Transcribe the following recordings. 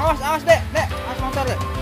合わせてね足持ってる。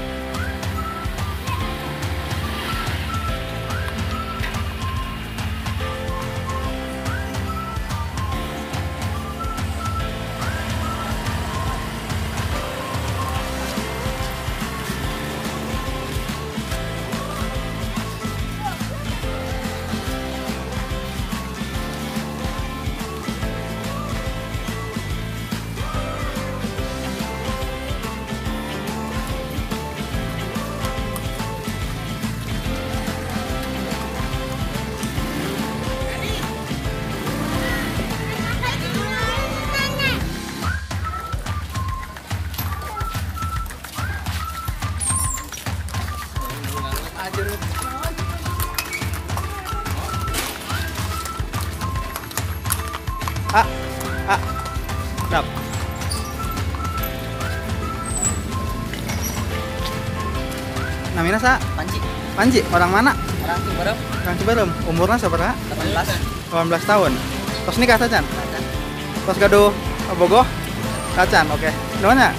Dek. Ah, ah, dap. Namanya sa? Panci. Panji, orang mana? Orang Ciberem. Orang Ciberem. Umurnya seberapa? 18. 18 tahun. Tos nikah sajan. Tos gaduh bogoh. Kacan, oke. Namanya?